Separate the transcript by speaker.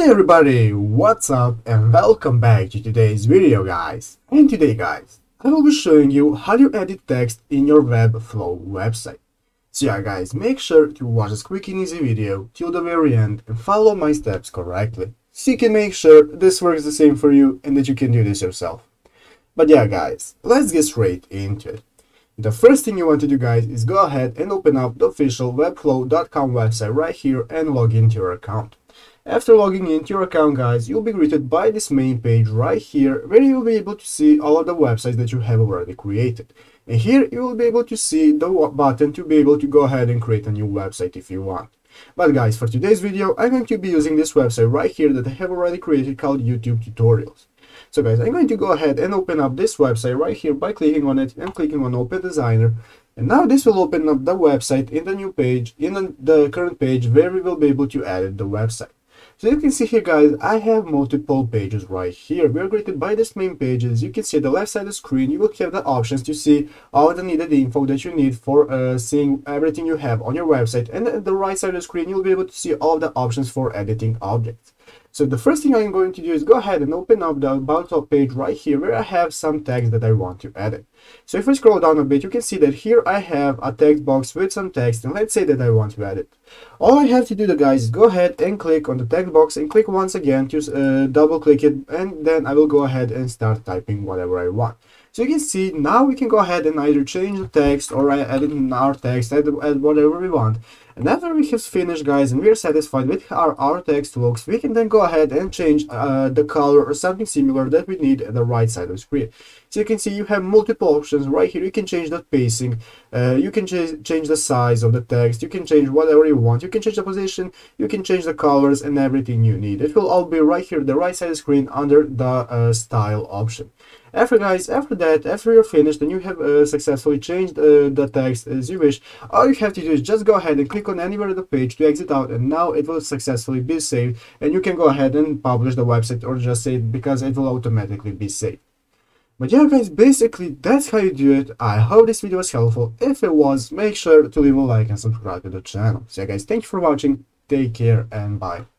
Speaker 1: Hey everybody, what's up and welcome back to today's video guys. And today guys, I will be showing you how to edit text in your Webflow website. So yeah guys, make sure to watch this quick and easy video till the very end and follow my steps correctly. So you can make sure this works the same for you and that you can do this yourself. But yeah guys, let's get straight into it. The first thing you want to do guys is go ahead and open up the official webflow.com website right here and log into your account. After logging into your account guys, you'll be greeted by this main page right here where you'll be able to see all of the websites that you have already created. And here you will be able to see the button to be able to go ahead and create a new website if you want. But guys, for today's video, I'm going to be using this website right here that I have already created called YouTube Tutorials. So guys, I'm going to go ahead and open up this website right here by clicking on it and clicking on Open Designer. And now this will open up the website in the new page, in the, current page where we will be able to edit the website. So you can see here guys, I have multiple pages right here. We are greeted by this main pages. You can see the left side of the screen, you will have the options to see all the needed info that you need for uh, seeing everything you have on your website. And the right side of the screen, you'll be able to see all the options for editing objects. So the first thing I'm going to do is go ahead and open up the about page right here where I have some text that I want to edit. So if I scroll down a bit, you can see that here I have a text box with some text and let's say that I want to edit. All I have to do guys is go ahead and click on the text box and click once again to uh, double click it and then I will go ahead and start typing whatever I want. So you can see now we can go ahead and either change the text or edit our text, add, add whatever we want. And after we have finished guys and we are satisfied with how our text looks, we can then go ahead and change uh, the color or something similar that we need at the right side of the screen. So you can see you have multiple options right here. You can change the pacing, uh, you can ch change the size of the text, you can change whatever you want, you can change the position, you can change the colors and everything you need. It will all be right here the right side of the screen under the uh, style option. After guys, after that, after you're finished and you have uh, successfully changed uh, the text as you wish, all you have to do is just go ahead and click on anywhere on the page to exit out and now it will successfully be saved and you can go ahead and publish the website or just save because it will automatically be saved. But yeah guys, basically that's how you do it. I hope this video was helpful. If it was, make sure to leave a like and subscribe to the channel. So yeah guys, thank you for watching, take care and bye.